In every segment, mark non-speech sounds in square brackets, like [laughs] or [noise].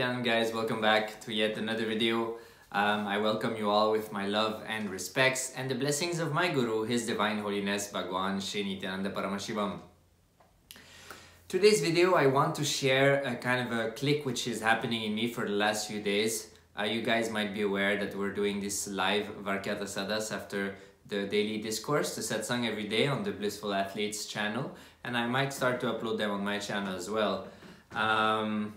Nityanand guys, welcome back to yet another video. Um, I welcome you all with my love and respects and the blessings of my Guru, His Divine Holiness Bhagwan Shri Nithyananda Paramashivam. Today's video, I want to share a kind of a click which is happening in me for the last few days. Uh, you guys might be aware that we're doing this live Vakyartha Sadas after the daily discourse, the satsang every day on the Blissful Athletes channel, and I might start to upload them on my channel as well. Um,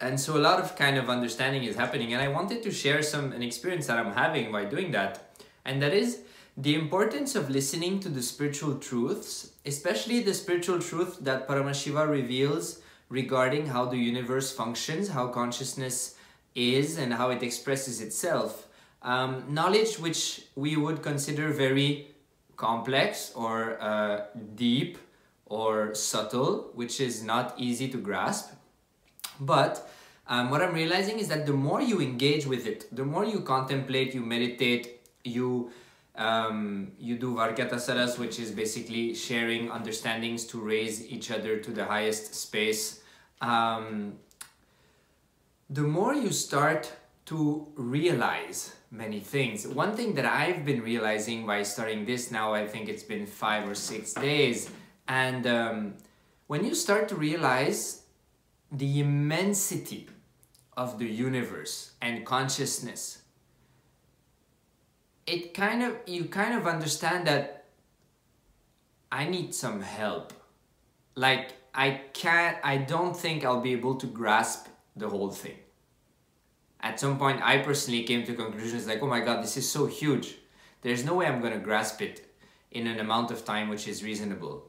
and so a lot of kind of understanding is happening and i wanted to share some an experience that i'm having by doing that. And that is the importance of listening to the spiritual truths especially the spiritual truth that paramashiva reveals regarding how the universe functions how consciousness is and how it expresses itself. Um, knowledge which we would consider very complex or uh, deep or subtle which is not easy to grasp but um, what I'm realizing is that the more you engage with it, the more you contemplate, you meditate, you um, you do Vakyartha which is basically sharing understandings to raise each other to the highest space. Um, the more you start to realize many things. One thing that I've been realizing by starting this now, I think it's been five or six days, and um, when you start to realize the immensity of the universe and consciousness. It kind of you kind of understand that i need some help. Like i can't i don't think i'll be able to grasp the whole thing. At some point i personally came to conclusions like oh my god this is so huge. There's no way i'm going to grasp it in an amount of time which is reasonable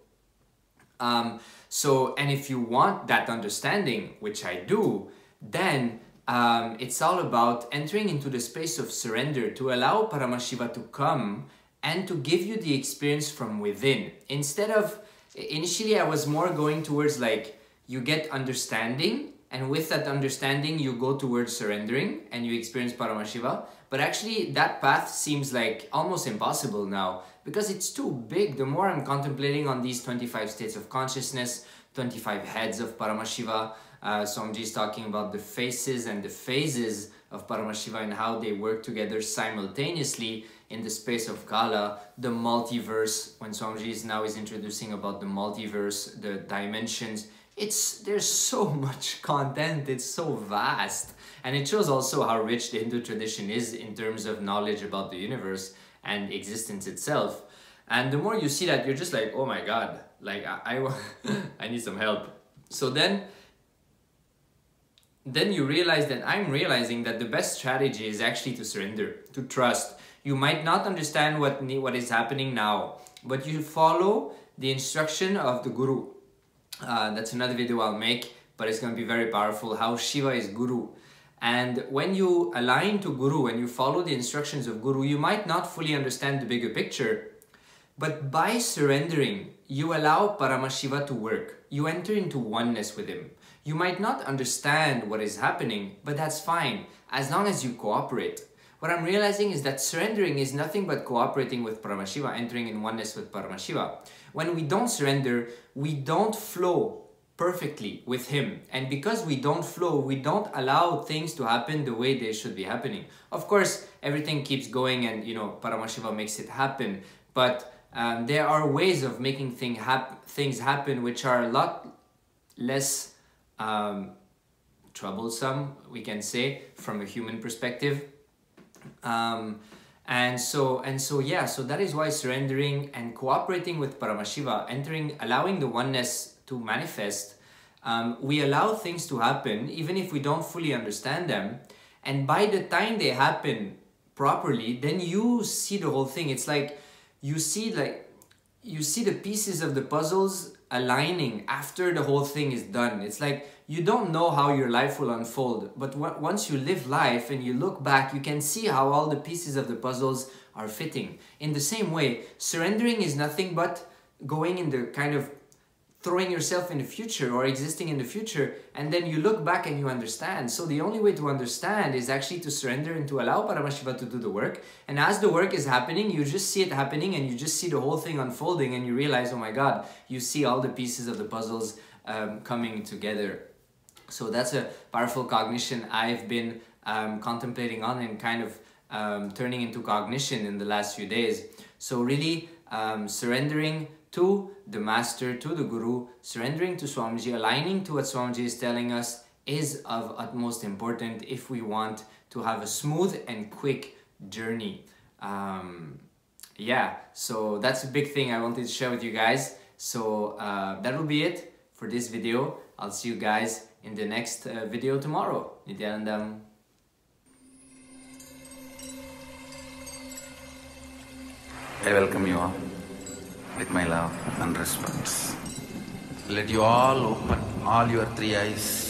um, so, and if you want that understanding, which I do, then um, it's all about entering into the space of surrender to allow Paramashiva to come and to give you the experience from within. Instead of, initially I was more going towards like, you get understanding and with that understanding you go towards surrendering and you experience Paramashiva. But actually that path seems like almost impossible now because it's too big. The more I'm contemplating on these 25 states of consciousness, 25 heads of Paramashiva, uh, Swamiji is talking about the faces and the phases of Paramashiva and how they work together simultaneously in the space of Kala, the multiverse, when Swamiji is now is introducing about the multiverse, the dimensions, it's there's so [laughs] much content, it's so vast. And it shows also how rich the Hindu tradition is in terms of knowledge about the universe and existence itself. And the more you see that, you're just like, oh my god, like I, I, [laughs] I need some help. So then, then you realize that I'm realizing that the best strategy is actually to surrender, to trust. You might not understand what what is happening now, but you follow the instruction of the Guru. Uh, that's another video I'll make, but it's going to be very powerful. How Shiva is Guru. And when you align to Guru and you follow the instructions of Guru, you might not fully understand the bigger picture, but by surrendering, you allow Paramashiva to work. You enter into oneness with him. You might not understand what is happening, but that's fine, as long as you cooperate. What I'm realizing is that surrendering is nothing but cooperating with Paramashiva, entering in oneness with Paramashiva. When we don't surrender, we don't flow perfectly with him. And because we don't flow we don't allow things to happen the way they should be happening. Of course everything keeps going and you know paramashiva makes it happen. But um, there are ways of making thing hap- things happen which are a lot less um, troublesome we can say from a human perspective um, and so and so yeah so that is why surrendering and cooperating with paramashiva entering allowing the oneness to manifest, um, we allow things to happen even if we don't fully understand them. And by the time they happen properly, then you see the whole thing. It's like you see like you see the pieces of the puzzles aligning after the whole thing is done. It's like you don't know how your life will unfold, but once you live life and you look back, you can see how all the pieces of the puzzles are fitting. In the same way, surrendering is nothing but going in the kind of throwing yourself in the future or existing in the future and then you look back and you understand. So the only way to understand is actually to surrender and to allow paramashiva to do the work. And as the work is happening you just see it happening and you just see the whole thing unfolding and you realize oh my god you see all the pieces of the puzzles um, coming together. So that's a powerful cognition I've been um, contemplating on and kind of um, turning into cognition in the last few days. So really um, surrendering to the master, to the guru, surrendering to Swamiji, aligning to what Swamiji is telling us is of utmost important if we want to have a smooth and quick journey. Um, yeah, so that's a big thing I wanted to share with you guys. So uh, that will be it for this video. I'll see you guys in the next uh, video tomorrow. Nithyanandam. I welcome you all with my love and respect. Let you all open all your three eyes.